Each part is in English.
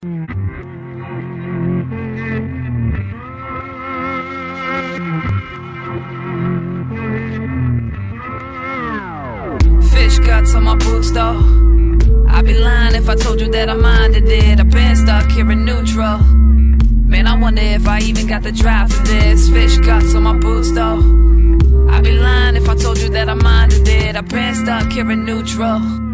Fish guts on my boots though. I'd be lying if I told you that I minded it. I've been stuck here in neutral. Man, I wonder if I even got the drive for this. Fish guts on my boots though. I'd be lying if I told you that I minded it. I've been stuck here in neutral.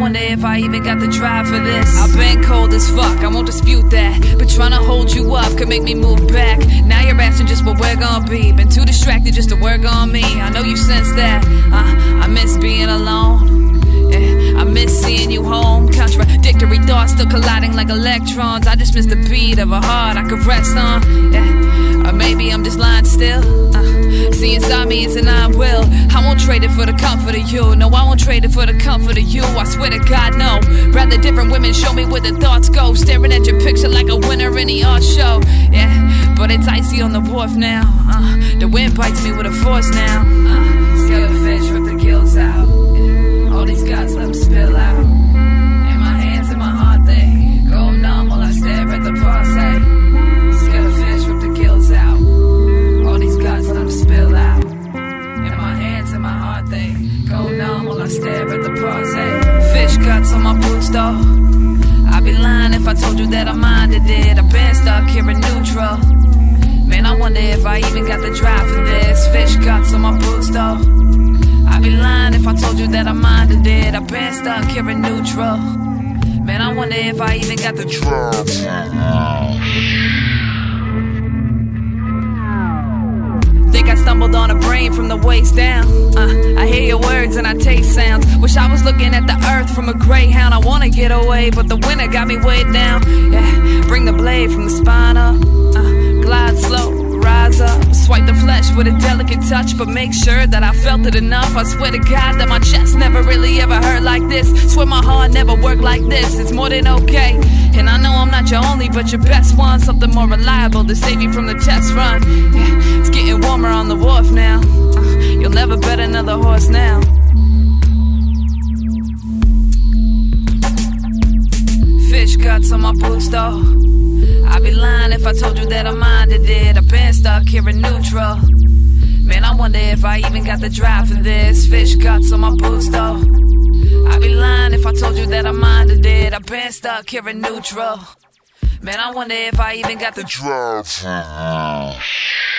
Wonder if I even got the drive for this. I've been cold as fuck, I won't dispute that. But trying to hold you up could make me move back. Now you're asking just what we're gonna be. Been too distracted just to work on me. I know you sense that. Uh, I miss being alone. Yeah, I miss seeing you home. Contradictory thoughts still colliding like electrons. I just miss the beat of a heart I could rest on. Yeah, or maybe I'm just lying still. Uh, see inside me, is an I will. I won't trade it for comfort of you. No, I won't trade it for the comfort of you. I swear to God, no. Rather different women show me where the thoughts go. Staring at your picture like a winner in the art show. Yeah, but it's icy on the wharf now. Uh, the wind bites me with a force now. Uh, skeleton rip the gills out. The party. Fish guts on my boots, though. I'd be lying if I told you that I minded it. I've been stuck here in neutral. Man, I wonder if I even got the drive for this. Fish guts on my boots, though. I'd be lying if I told you that I minded it. I've been stuck here in neutral. Man, I wonder if I even got the drive. Think I stumbled on a brain from the waist down. Words and I taste sounds. Wish I was looking at the earth from a greyhound. I wanna get away, but the winter got me weighed down. Yeah, bring the blade from the spine up. Uh, glide slow, rise up. Swipe the flesh with a delicate touch, but make sure that I felt it enough. I swear to God that my chest never really ever hurt like this. Swear my heart never worked like this. It's more than okay. And I know I'm not your only, but your best one. Something more reliable to save you from the test run. Yeah, it's getting warmer on the wharf now. Uh, you'll never bet another horse now. My boots though. I'd be lying if I told you that I minded it. I've been stuck here in neutral. Man, I wonder if I even got the drive for this. Fish guts on my boots though. I'd be lying if I told you that I minded it. I've been stuck here in neutral. Man, I wonder if I even got the drive for this.